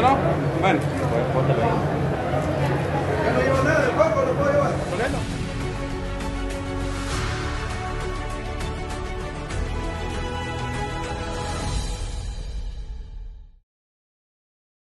Barcelona? Ven.